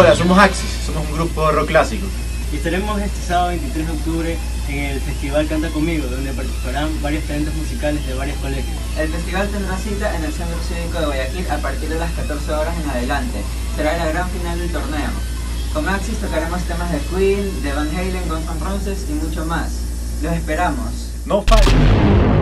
Hola, somos Axis, somos un grupo de rock clásico. Y estaremos este sábado 23 de octubre en el Festival Canta Conmigo, donde participarán varios talentos musicales de varios colegios. El festival tendrá cita en el Centro Cívico de Guayaquil a partir de las 14 horas en adelante. Será la gran final del torneo. Con Axis tocaremos temas de Queen, de Van Halen, Guns N' Roses y mucho más. Los esperamos. No falten.